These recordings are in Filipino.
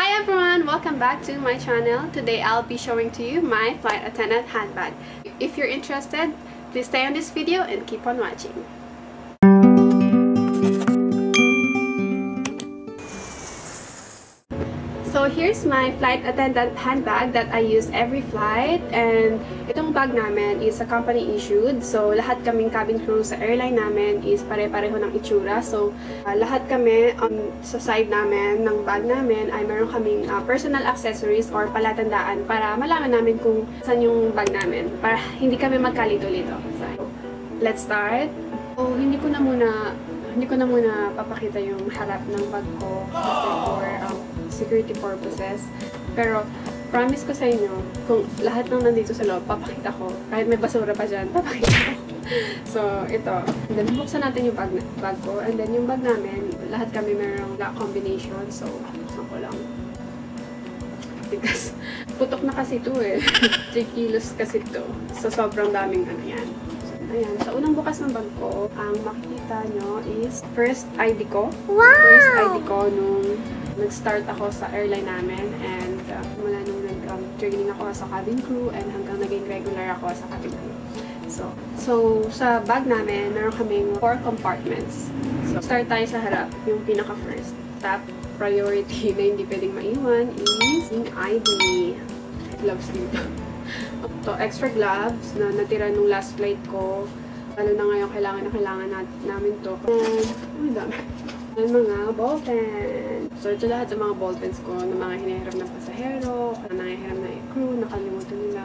Hi everyone! Welcome back to my channel. Today I'll be showing to you my flight attendant handbag. If you're interested, please stay on this video and keep on watching. Here's my flight attendant handbag that I use every flight and itong bag namin is a company issued. So lahat kaming cabin crew sa airline namin is pare-pareho ng itsura. So uh, lahat kami um, sa side namin ng bag namin ay meron kaming uh, personal accessories or palatandaan para malaman namin kung saan yung bag namin para hindi kami magkalito-lito. So let's start. So hindi ko na muna hindi ko na muna papakita yung harap ng bag ko kasi um, security purposes. Pero, promise ko sa inyo, kung lahat ng nandito sa loob, papakita ko. Kahit may basura pa dyan, papakita ko. so, ito. And then, buksan natin yung bag, bag ko. And then, yung bag namin, lahat kami mayroong lock combination. So, buksan ko lang. Because, putok na kasi ito eh. 3 kilos kasi ito. So, sobrang daming ano yan. Ayan, sa unang bukas ng bag ko, ang makikita nyo is first ID ko. Wow! First ID ko nung nag-start ako sa airline namin and uh, mula nung nag-training um, ako sa cabin crew and hanggang naging regular ako sa cabin crew. So, so sa bag namin, meron kaming four compartments. So, start tayo sa harap, yung pinaka-first. Top priority na hindi pwedeng maiwan is yung ID. Gloves dito. to extra gloves na natira nung last flight ko. Lalo na ngayon, kailangan na kailangan na, namin to. And, ang dami. And mga ballpen. So, ito lahat ng mga ballpens ko na mga hinihiram ng pasahero, na nangihiram na crew, nakalimutan nila.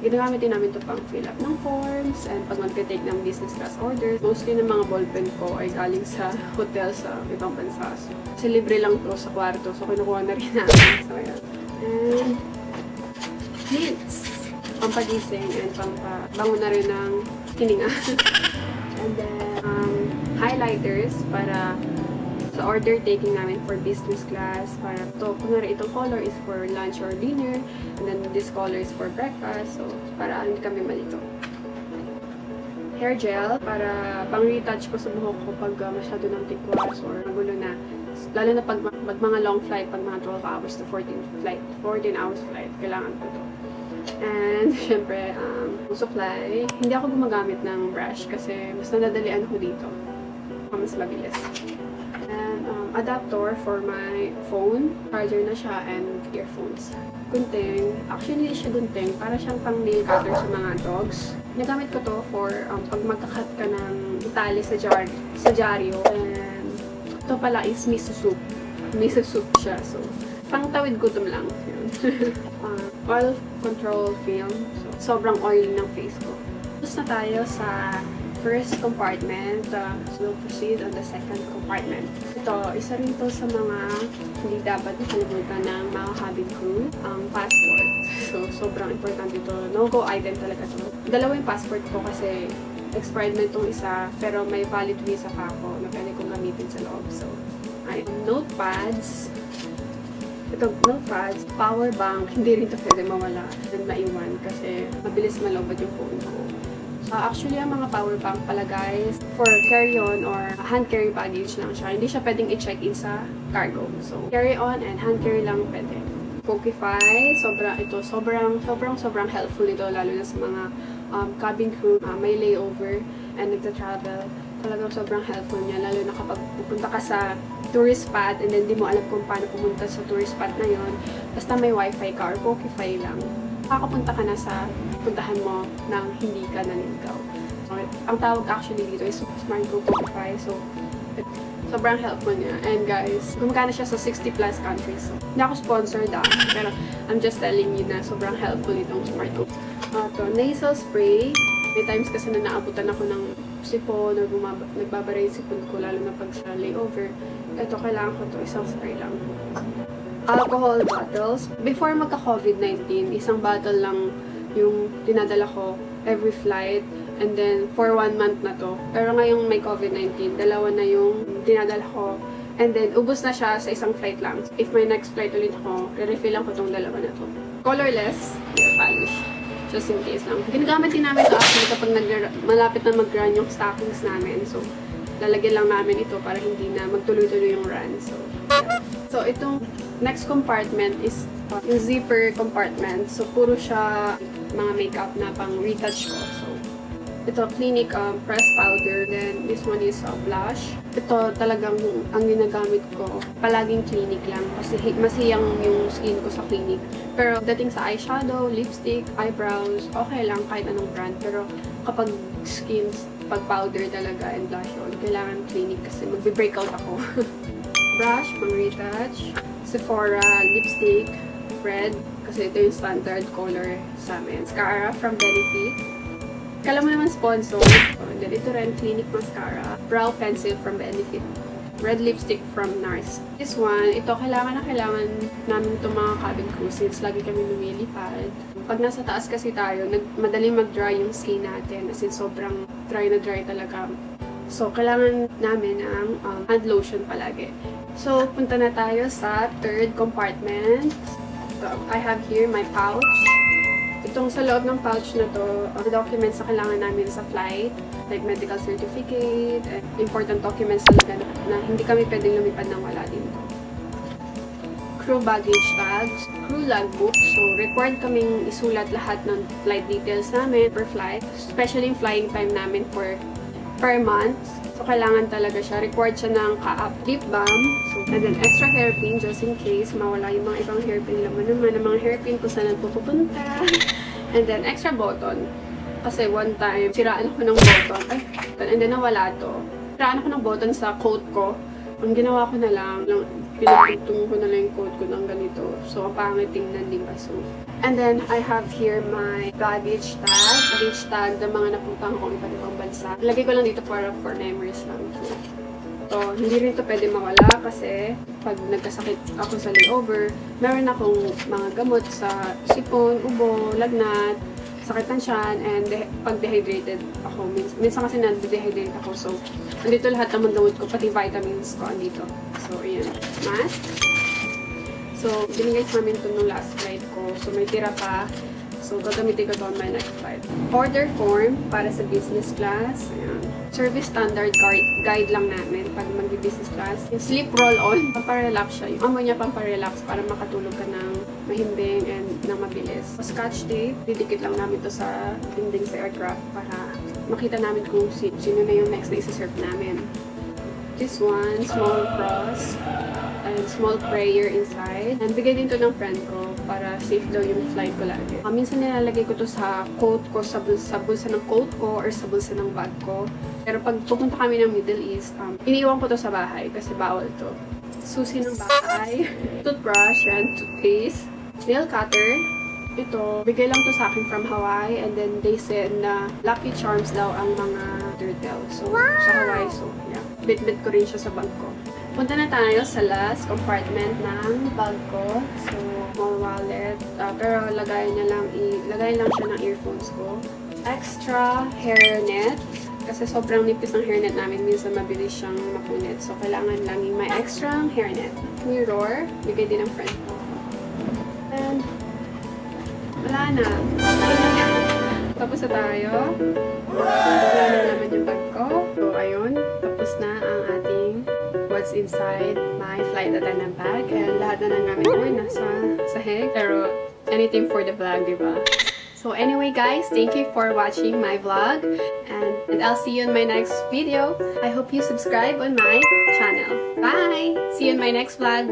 Ginagamit din namin to pang fill up ng forms and pag mag-take ng business class orders. Mostly ng mga ballpen ko ay galing sa hotel sa ibang bansa. So, kasi libre lang to sa kwarto. So, kinukuha na rin namin. So, ayan. And, hints pampagising and pampabango na rin ng hininga. and then, um, highlighters para sa order taking namin for business class. Para to, kunwari itong color is for lunch or dinner. And then this color is for breakfast. So, para hindi kami malito. Hair gel para pang retouch ko sa buhok ko pag uh, masyado ng tikwas or magulo na. Lalo na pag, pag mga long flight, pag mga 12 hours to 14 flight, 14 hours flight, kailangan ko to. And, syempre, um, supply. Hindi ako gumagamit ng brush kasi mas nadadalian ko dito. Mas mabilis. Adapter for my phone. Charger na siya and earphones. Gunting. Actually, siya gunting. Para siyang pang nail cutter sa mga dogs. Nagamit ko to for um, pag magkakat ka ng tali sa jar sa jaryo. And, ito pala is miso soup. Miso soup siya. So, pang tawid gutom lang. uh, oil control film. So, sobrang oily ng face ko. Tapos na tayo sa first compartment. Uh, we'll proceed on the second compartment. Ito, isa rin to sa mga hindi dapat nakalimutan ng mga cabin crew, ang passport. So, sobrang importante ito. No-go item talaga ito. Dalawa yung passport ko kasi expired na itong isa, pero may valid visa pa ako na pwede kong gamitin sa loob. So, ay, notepads, ito, notepads, power bank, hindi rin ito pwede mawala and maiwan kasi mabilis malobad yung phone ko. Uh, actually, ang mga power bank pala guys, for carry-on or hand-carry baggage lang siya. Hindi siya pwedeng i-check-in sa cargo. So, carry-on and hand-carry lang pwede. Pokify, sobra ito, sobrang, sobrang, sobrang helpful ito, lalo na sa mga um, cabin crew, uh, may layover and nagta-travel. Talagang sobrang helpful niya, lalo na kapag pupunta ka sa tourist spot and then di mo alam kung paano pumunta sa tourist spot na yon basta may wifi ka or Pokify lang, makakapunta ka na sa puntahan mo nang hindi ka naniligaw. So, ang tawag actually dito is Smart Go Pokify. So, sobrang helpful niya. And guys, gumagana siya sa 60 plus countries. So, hindi ako sponsored ah, pero I'm just telling you na sobrang helpful itong Smart Go. Uh, to, nasal spray. May times kasi na naabutan ako ng sipon or nagbabara yung sipon ko lalo na pag sa layover. Ito, kailangan ko to isang spray lang. Alcohol bottles. Before magka-COVID-19, isang bottle lang yung dinadala ko every flight. And then, for one month na to. Pero ngayong may COVID-19, dalawa na yung dinadala ko. And then, ubos na siya sa isang flight lang. If may next flight ulit ako, re-refill lang ko tong dalawa na to. Colorless, polish. Just in case lang. Ginagamit din namin ito actually kapag malapit na mag-run yung stockings namin. So, lalagyan lang namin ito para hindi na magtuloy-tuloy yung run. So, yeah. so itong next compartment is uh, yung zipper compartment. So, puro siya mga makeup na pang retouch ko. So, ito, Clinique um, press powder. Then, this one is uh, blush. Ito, talagang ang ginagamit ko, palaging Clinique lang. Kasi masiyang yung skin ko sa Clinique. Pero, dating sa eyeshadow, lipstick, eyebrows, okay lang kahit anong brand. Pero, kapag skin, pag powder talaga and blush on, kailangan Clinique kasi magbe-breakout ako. Brush, pang retouch. Sephora, lipstick, red. Kasi ito yung standard color sa amin. Mascara from Benefit. Kala mo naman sponsor. And then ito rin, Clinique Mascara. Brow Pencil from Benefit. Red lipstick from NARS. This one, ito kailangan na kailangan namin itong mga cabin crew since lagi kami lumilipad. Pag nasa taas kasi tayo, nag, madaling mag-dry yung skin natin as sobrang dry na dry talaga. So, kailangan namin ang um, hand lotion palagi. So, punta na tayo sa third compartment. So, I have here my pouch. Itong sa loob ng pouch na to, uh, documents na kailangan namin sa flight, like medical certificate, important documents talaga na, na hindi kami pwedeng lumipad ng wala dito. Crew baggage tags, crew logbook, so required kaming isulat lahat ng flight details namin per flight, especially yung flying time namin for per month. Kailangan talaga siya. Required siya ng ka-up lip balm. So, and then extra hairpin just in case mawala yung mga ibang hairpin. Laman naman ng mga hairpin kung saan pupunta. and then extra button. Kasi one time, siraan ako ng button. Ay, and then nawala to. Siraan ako ng button sa coat ko. Ang ginawa ko na lang, lang pinagtutong ko na lang yung ko ng ganito. So, pangit tingnan, di ba? So, and then, I have here my baggage tag. Baggage tag ng mga napuntahan kong iba't ibang bansa. Lagay ko lang dito para for memories lang. So, to, hindi rin to pwede mawala kasi pag nagkasakit ako sa layover, meron akong mga gamot sa sipon, ubo, lagnat, sakit ng tiyan, and pag dehydrated ako. Minsan, minsan kasi nande-dehydrate ako. So, andito lahat ng gamot ko, pati vitamins ko andito. So, ayan. Mask. So, binigay sa amin ito nung last flight ko. So, may tira pa. So, gagamitin ko ito on my next flight. Order form para sa business class. Ayan. Service standard guide, guide lang namin pag mag-business class. Yung sleep roll-on, pamparelax siya. Yung amoy niya pamparelax para makatulog ka ng mahimbing and na mabilis. So, scotch tape, didikit lang namin to sa dingding sa aircraft para makita namin kung si, sino na yung next na isa-serve namin. This one, small cross and small prayer inside. And bigay din to ng friend ko para safe daw yung flight ko lagi. Uh, minsan nilalagay ko to sa coat ko, sa, sa bulsa ng coat ko or sa bulsa ng bag ko. Pero pag pupunta kami ng Middle East, um, iniiwan ko to sa bahay kasi bawal to. Susi ng bahay, toothbrush, and toothpaste, nail cutter, ito, bigay lang to sa akin from Hawaii and then they said na Lucky Charms daw ang mga turtle. So, wow! sa Hawaii, so yeah. Bit-bit ko rin siya sa bag ko. Punta na tayo sa last compartment ng bag ko. So, small wallet. Uh, pero lagay niya lang, ilagay lang siya ng earphones ko. Extra hairnet. Kasi sobrang nipis ng hairnet namin. Minsan mabilis siyang mapunit. So, kailangan lang yung may extra hairnet. Mirror. Bigay din ng friend ko. And, wala na. Tapos na tayo. Wala na naman yung bag ko. So, ayun. Tapos na ang ating what's inside my flight attendant bag. And lahat na ng gamit ko nasa sahig. Pero, anything for the vlog, di ba? So anyway guys, thank you for watching my vlog and I'll see you in my next video. I hope you subscribe on my channel. Bye! See you in my next vlog.